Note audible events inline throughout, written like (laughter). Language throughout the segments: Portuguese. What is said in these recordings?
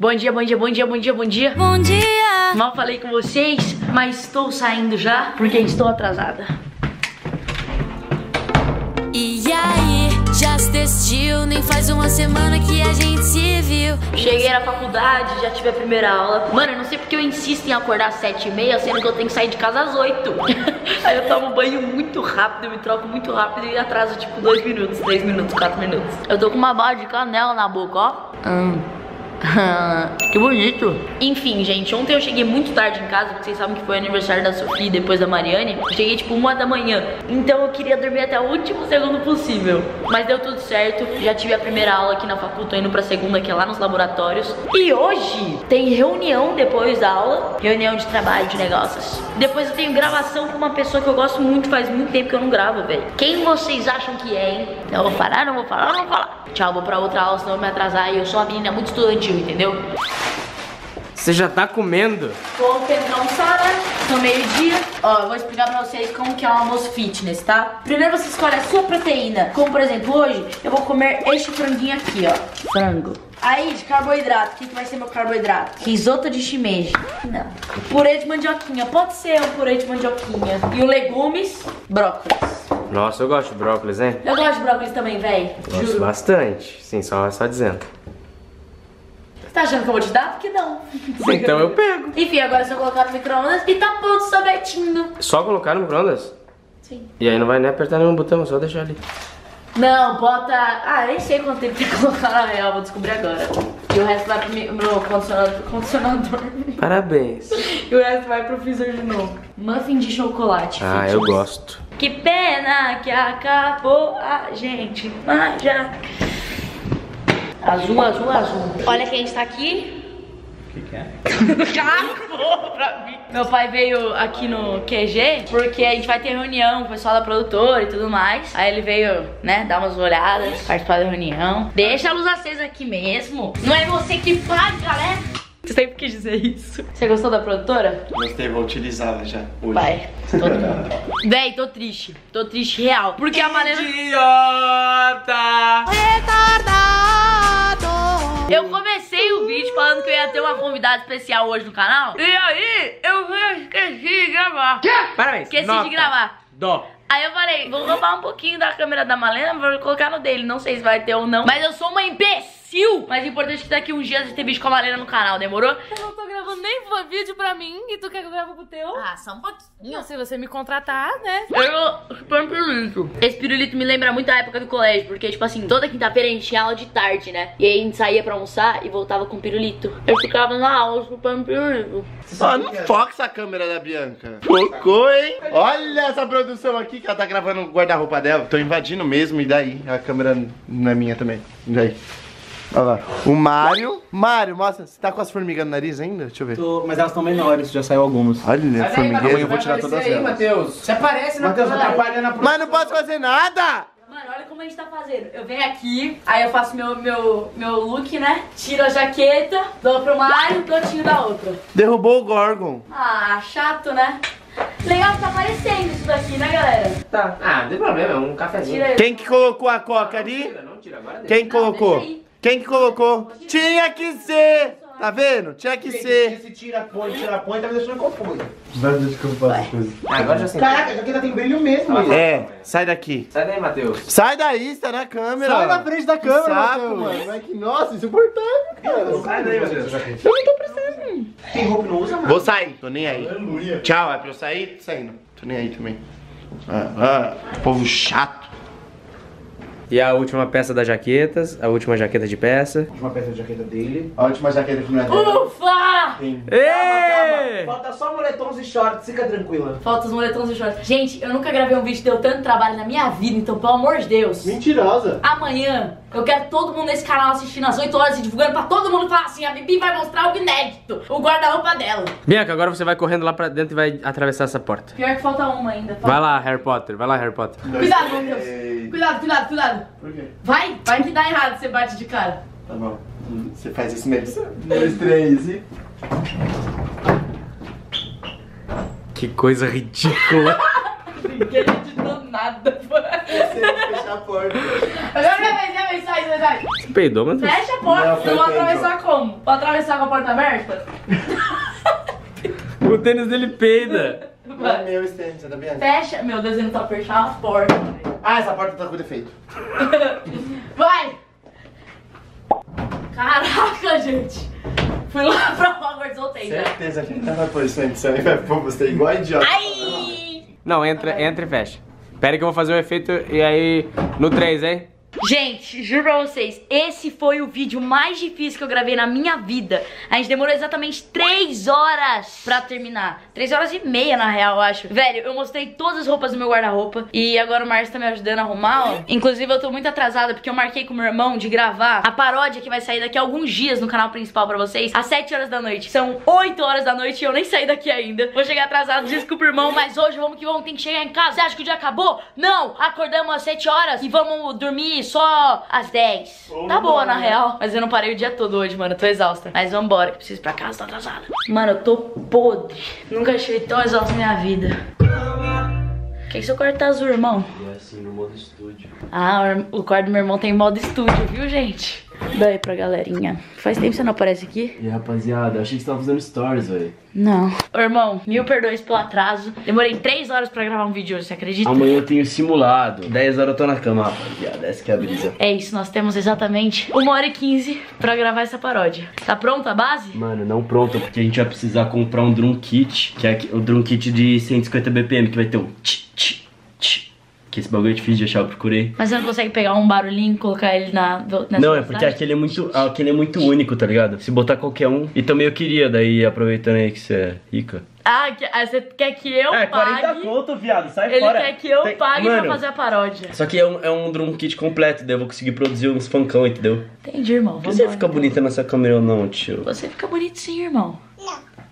Bom dia, bom dia, bom dia, bom dia, bom dia. Bom dia! Mal falei com vocês, mas estou saindo já porque estou atrasada. E aí, já assistiu? Nem faz uma semana que a gente se viu. Cheguei na faculdade, já tive a primeira aula. Mano, eu não sei porque eu insisto em acordar às sete e meia, sendo que eu tenho que sair de casa às oito. (laughs) Aí eu tomo banho muito rápido, eu me troco muito rápido e atraso tipo dois minutos, três minutos, quatro minutos. Eu tô com uma bala de canela na boca, ó. Hum. (laughs) que bonito. Enfim, gente, ontem eu cheguei muito tarde em casa, porque vocês sabem que foi o aniversário da Sofia e depois da Mariane. Eu cheguei tipo uma da manhã. Então eu queria dormir até o último segundo possível. Mas deu tudo certo. Já tive a primeira aula aqui na faculdade, tô indo pra segunda, que é lá nos laboratórios. E hoje tem reunião depois da aula. Reunião de trabalho, de negócios. Depois eu tenho gravação com uma pessoa que eu gosto muito, faz muito tempo que eu não gravo, velho. Quem vocês acham que é, hein? Não vou falar, não vou falar, não vou falar. Tchau, vou pra outra aula, senão eu vou me atrasar. E eu sou uma menina muito entendeu? Você já tá comendo? Tô tentando almoçar, né? No meio-dia. Ó, eu vou explicar pra vocês como que é um almoço fitness, tá? Primeiro você escolhe a sua proteína. Como, por exemplo, hoje eu vou comer este franguinho aqui, ó. Frango. Aí, de carboidrato, o que, que vai ser meu carboidrato? Risoto de shimeji. Não. Purê de mandioquinha. Pode ser um purê de mandioquinha. E o legumes, brócolis. Nossa, eu gosto de brócolis, hein? Eu gosto de brócolis também, véi. Gosto Juro. bastante. Sim, só, só dizendo. Tá achando que eu vou te dar? Porque não. Então eu pego. Enfim, agora é só colocar no micro-ondas e tá pronto o sorvetinho. Só colocar no microondas? Sim. E aí não vai nem apertar nenhum botão, só deixar ali. Não, bota. Ah, nem sei quanto tempo tem que colocar na real, vou descobrir agora. E o resto vai pro meu condicionador. condicionador. Parabéns. e o resto vai pro freezer de novo. Muffin de chocolate. Ah, fitness. eu gosto. Que pena que acabou a gente. Mas já. Azul, azul, azul. Olha quem está aqui. O que, que é? Cagou pra mim. Meu pai veio aqui no QG porque a gente vai ter reunião com o pessoal da produtora e tudo mais. Aí ele veio, né, dar umas olhadas, participar da reunião. Deixa a luz acesa aqui mesmo. Não é você que faz, galera. Você sempre quis dizer isso. Você gostou da produtora? Gostei, vou utilizá-la já. Hoje. Vai. Mundo. Véi, tô triste. Tô triste real. Porque a Malena. Idiota! Eu comecei o vídeo falando que eu ia ter uma convidada especial hoje no canal. E aí, eu esqueci de gravar. Parabéns. Esqueci Nota. de gravar. Dó. Aí eu falei, vou roubar um pouquinho da câmera da Malena, vou colocar no dele. Não sei se vai ter ou não. Mas eu sou uma imbecil. Mas o importante é que daqui uns dias a gente ter vídeo com a Malena no canal, demorou? Eu não tô gravando nem vídeo pra mim e tu quer que eu grave pro teu? Ah, só um pouquinho. Se você me contratar, né? Eu super um pirulito. Esse pirulito me lembra muito a época do colégio, porque, tipo assim, toda quinta-feira a gente tinha aula de tarde, né? E aí a gente saía pra almoçar e voltava com pirulito. Eu ficava na aula chupando pirulito. Ah, não foca essa câmera da Bianca. Focou, hein? Olha essa produção aqui que ela tá gravando o guarda-roupa dela. Tô invadindo mesmo, e daí? A câmera não é minha também. E daí? Olha lá. O Mário. Mário, mostra. Você tá com as formigas no nariz ainda? Deixa eu ver. Tô- mas elas estão menores, já saiu algumas. Olha, formigueiro. eu vou tirar todas aí, elas. Matheus. Você aparece na Matheus, atrapalha na Mas não posso fazer nada! Mano, olha como a gente tá fazendo. Eu venho aqui, aí eu faço meu, meu, meu look, né? Tiro a jaqueta, dou pro Mário, gotinho da outra. Derrubou o Gorgon. Ah, chato, né? Legal que tá aparecendo isso daqui, né, galera? Tá. Ah, não tem problema, é um cafezinho. Tira. Quem que colocou a coca ali? Tira, não tira agora. Quem Não, colocou? Quem que colocou? Tinha que ser! Tá vendo? Tinha que ser. Esse tira-põe, tira-põe, tá me deixando confuso. Ah, agora já sentei. Caraca, a jaqueta tem brilho mesmo. mesmo. É, sai daqui. Sai daí, Matheus. Sai daí, está na câmera. Sai da frente da Que câmera, saco, Matheus. mano. Mas que, nossa, insuportável, cara. Sai daí, Matheus. Eu não tô precisando. Tem roupa que não usa, mano. Vou sair, tô nem aí. Tchau, é pra eu sair? Tô saindo. Tô nem aí também. Ah, ah, povo chato. E a última peça das jaquetas, a última jaqueta de peça. Uma peça de jaqueta dele. A última jaqueta que não é dela. Ufa! Ê! Falta só moletons e shorts, fica tranquila. Falta os moletons e shorts. Gente, eu nunca gravei um vídeo que deu tanto trabalho na minha vida, então, pelo amor de Deus. Mentirosa. Amanhã eu quero todo mundo nesse canal assistindo às 8 horas e divulgando pra todo mundo falar assim: a Bibi vai mostrar algo inédito, o guarda-roupa dela. Bianca, agora você vai correndo lá pra dentro e vai atravessar essa porta. Pior que falta uma ainda. Falta- Vai lá, Harry Potter. Vai lá, Harry Potter. Cuidado, meu Deus. Cuidado, cuidado, cuidado. Por quê? Vai, vai que dá errado, você bate de cara. Tá bom. Você faz isso mesmo. Um, dois, três e. Que coisa ridícula. Ninguém editou nada, pô. Você fechar a porta. Agora minha vez, minha vez, sai, sai, sai. Você peidou, mas... Fecha a porta. Não, eu vou atravessar como? Vou atravessar com a porta aberta? O tênis dele peida. É meu tênis, é da Bianca. Fecha. Meu Deus, ele não tá fechando a porta. Ah, essa porta tá com defeito. (laughs) Vai! Caraca, gente. Fui lá (laughs) pra Hogwarts, voltei, né? Certeza vai pôr isso na edição e vai pôr você igual idiota. Ai! Não, entra, entra e fecha. Pera que eu vou fazer o efeito e aí no 3, hein? Gente, juro pra vocês, esse foi o vídeo mais difícil que eu gravei na minha vida. A gente demorou exatamente 3 horas pra terminar. 3 horas e meia, na real, eu acho. Velho, eu mostrei todas as roupas do meu guarda-roupa. E agora o Márcio tá me ajudando a arrumar, ó. Inclusive, eu tô muito atrasada porque eu marquei com meu irmão de gravar a paródia que vai sair daqui a alguns dias no canal principal pra vocês, às 7 horas da noite. São 8 horas da noite e eu nem saí daqui ainda. Vou chegar atrasado, desculpa, irmão, mas hoje vamos que vamos, tem que chegar em casa. Você acha que o dia acabou? Não! Acordamos às 7 horas e vamos dormir só às 10. Tá boa, na real. Mas eu não parei o dia todo hoje, mano. Eu tô exausta. Mas vambora, que preciso ir pra casa, tô atrasada. Mano, eu tô podre. Nunca estive tão exausta na minha vida. Por que, que seu quarto tá azul, irmão? E assim no modo estúdio. Ah, o quarto do meu irmão tem modo estúdio, viu, gente? Daí pra galerinha. Faz tempo que você não aparece aqui? E rapaziada, achei que você tava fazendo stories, velho. Não. Ô, irmão, mil perdões pelo atraso. Demorei três horas pra gravar um vídeo hoje, você acredita? Amanhã eu tenho simulado. 10 horas eu tô na cama, rapaziada. Essa que é a brisa. É isso, nós temos exatamente uma hora e 15 pra gravar essa paródia. Tá pronta a base? Mano, não pronto, porque a gente vai precisar comprar um drum kit, que é o drum kit de 150 BPM, que vai ter um tch, tch, esse bagulho é difícil de achar, eu procurei. Mas você não consegue pegar um barulhinho e colocar ele na. Nessa Não, é porque aquele é muito, aquele é muito único, tá ligado? Se botar qualquer um. E também eu queria, daí aproveitando aí que você é rica. Ah, que- ah, você quer que eu é, pague? 40 conto, viado, sai Ele fora. quer que eu Tem- pague Mano, pra fazer a paródia. Só que é um, é um drum kit completo, daí eu vou conseguir produzir uns funkão, entendeu? Entendi, irmão. Vamos você fica bonita nessa câmera ou não, tio? Você fica bonito sim, irmão.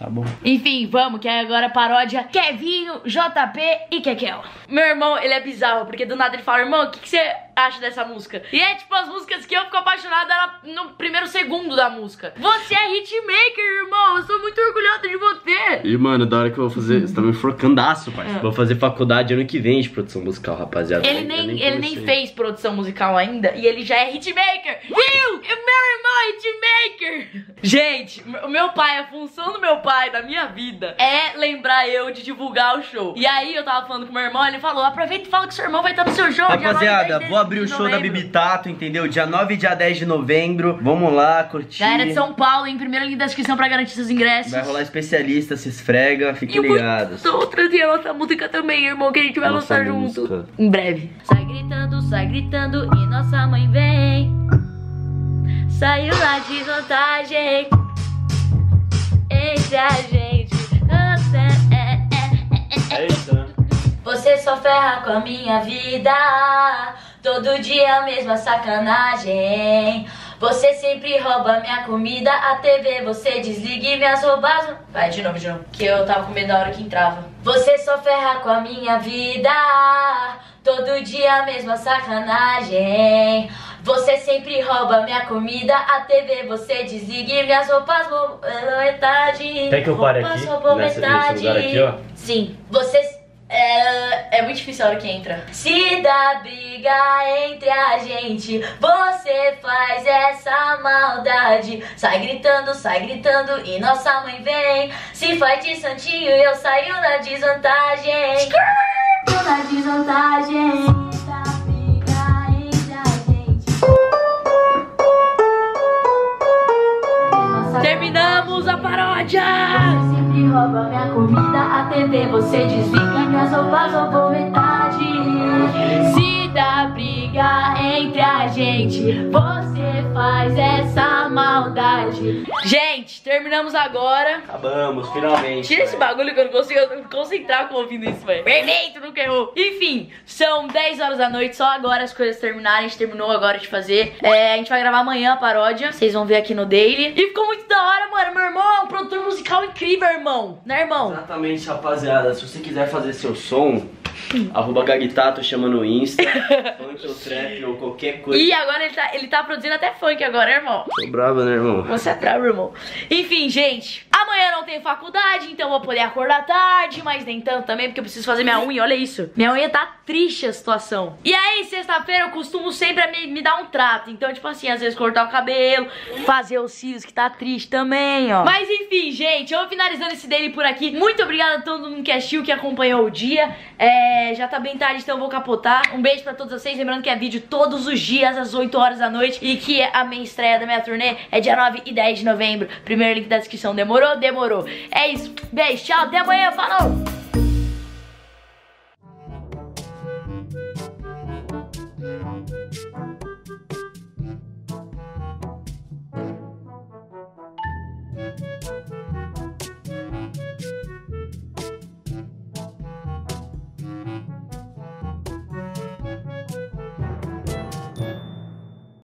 Tá bom. Enfim, vamos, que é agora a paródia Kevinho, JP e Kekel. Meu irmão, ele é bizarro, porque do nada ele fala, irmão, o que, que você acha dessa música? E é tipo as músicas que eu fico apaixonada no primeiro segundo da música. Você é hitmaker, irmão, eu sou muito orgulhosa de você. E, mano, da hora que eu vou fazer. Você tá me enforcandaço, parceiro. Vou fazer faculdade ano que vem de produção musical, rapaziada. Ele Eu nem, ele nem fez produção musical ainda e ele já é hitmaker. Viu? E o meu irmão é hitmaker. Gente, o meu pai, a função do meu pai na minha vida é lembrar eu de divulgar o show. E aí eu tava falando com meu irmão, ele falou: aproveita e fala que seu irmão vai estar no seu show. dia 9 Rapaziada, 10 abrir o de show da novembro. Bibi Tato, entendeu? Dia 9 e dia 10 de novembro. Vamos lá, curtir. Galera de São Paulo, em primeiro link da descrição pra garantir seus ingressos. Vai rolar especialista, se esfrega, fiquem eu vou ligados. trazer a nossa música também, irmão, que a gente vai Nossa lançar música. junto. Em breve. Sai gritando, sai gritando e nossa mãe vem. Saiu na desvantagem entre a gente. Você, é, é, é, é. Eita. Você só ferra com a minha vida. Todo dia a mesma sacanagem. Você sempre rouba minha comida, a TV você desliga e minhas roupas. Vai de novo, de novo. Que eu tava com medo da hora que entrava. Você só ferra com a minha vida. Todo dia a mesma sacanagem. Você sempre rouba minha comida, a TV você desliga e minhas roupas roubam metade. Quer que eu pare aqui? nesse metade. lugar aqui, ó? Sim. Você. É, é muito difícil a hora que entra. Se dá briga entre a gente, você faz essa maldade. Sai gritando, sai gritando e nossa mãe vem. Se faz de santinho, eu saio na desvantagem. Tô na desvantagem. Terminamos a paródia! Você sempre rouba minha comida, a TV você desliga, minhas roupas roubam metade. Se dá briga entre a gente, você faz essa maldade. Gente, terminamos agora. Acabamos, finalmente. Tira esse bagulho que eu não consigo me concentrar com ouvindo isso, velho. Perfeito, Enfim, são 10 horas da noite, só agora as coisas terminarem. A gente terminou agora de fazer. É, a gente vai gravar amanhã a paródia. Vocês vão ver aqui no Daily. E ficou muito da hora, mano. Meu irmão é um produtor musical incrível, irmão. Né, irmão? Exatamente, rapaziada. Se você quiser fazer seu som, (laughs) arroba Gagtato, chama no Insta, funk ou trap ou qualquer coisa. E agora ele tá, ele tá produzindo até funk agora, irmão. Tô brava, né, irmão? Você é bravo, irmão. Enfim, gente. Amanhã não não tenho faculdade, então vou poder acordar tarde, mas nem tanto também, porque eu preciso fazer minha unha, olha isso. Minha unha tá triste a situação. E aí, sexta-feira eu costumo sempre me, me dar um trato. Então, tipo assim, às vezes cortar o cabelo, fazer os cílios, que tá triste também, ó. Mas enfim, gente, eu vou finalizando esse daily por aqui. Muito obrigada a todo mundo que assistiu, que acompanhou o dia. É, já tá bem tarde, então eu vou capotar. Um beijo pra todos vocês. Lembrando que é vídeo todos os dias, às 8 horas da noite. E que a minha estreia da minha turnê é dia 9 e 10 de novembro. Primeiro link da descrição. Demorou? Demorou. É isso. Beijo, tchau, até amanhã. Falou!